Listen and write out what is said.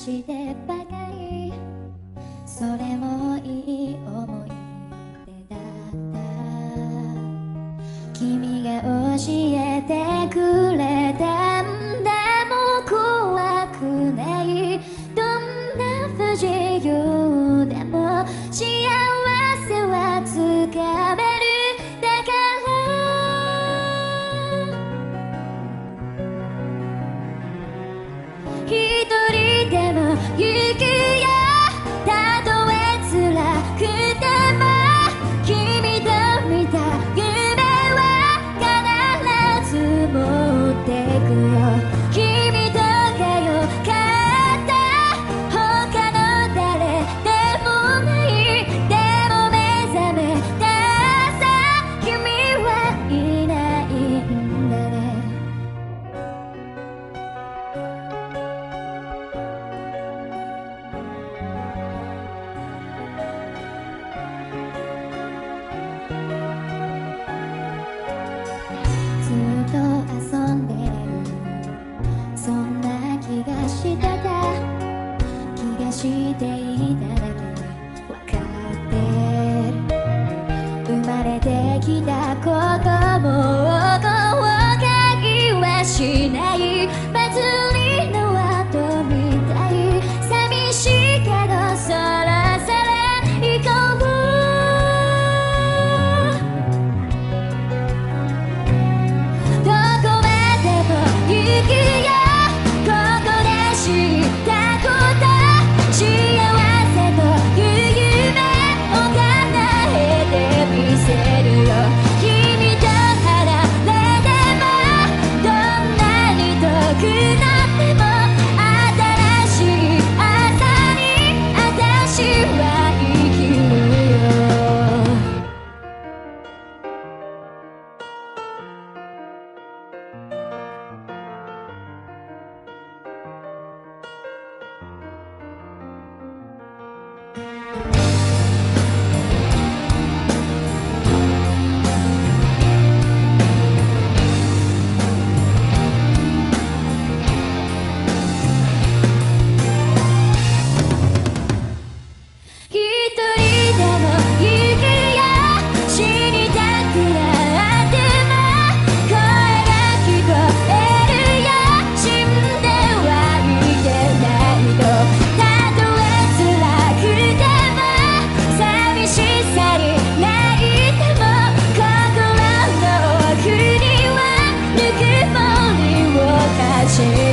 してばかりそれもいい思い出だった。君が教えてくれ you して say